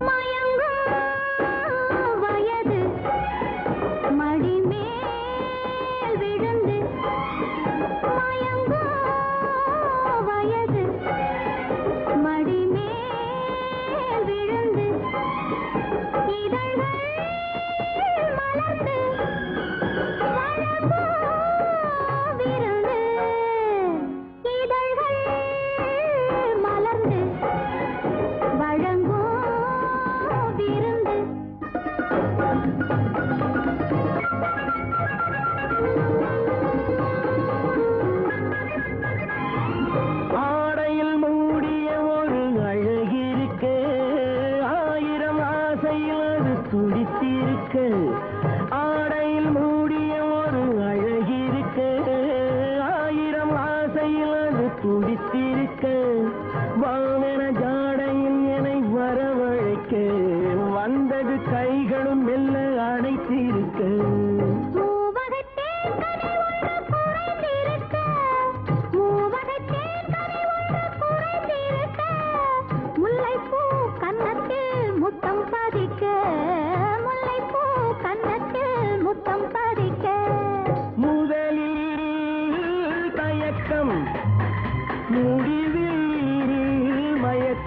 Maya. வானர ஜாடையில் என்னை வரவழைக்க வந்தது கைகளும் மெல்ல அடைத்திருக்க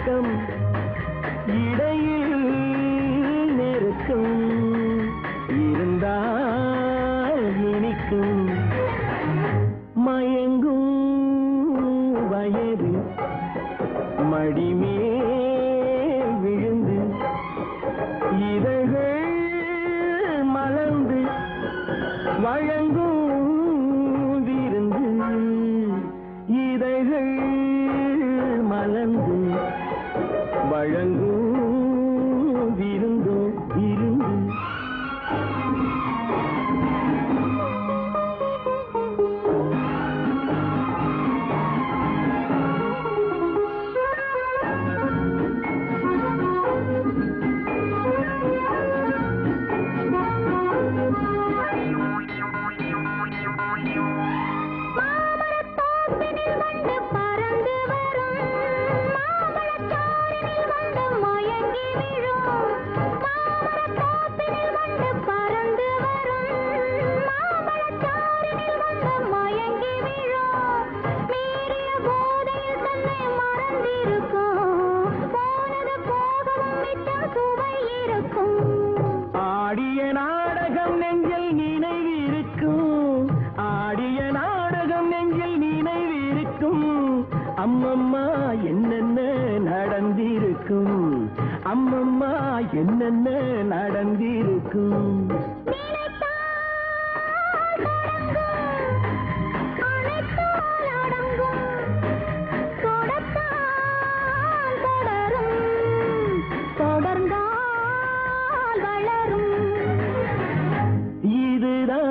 நெருக்கம் இடையில் நெருக்கம் இருந்தால் இனிக்கும். மயங்கும் வயது மடிமே விழுந்து இதழ்கள் மலர்ந்து வழங்கும் விருந்து இதழ்கள் மலர்ந்து ah அம்மம்மா என்னென்ன நடந்திருக்கும்? அம்மம்மா என்னென்ன நடந்திருக்கும்? இதுதான்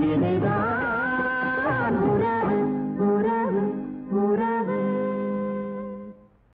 Thank you.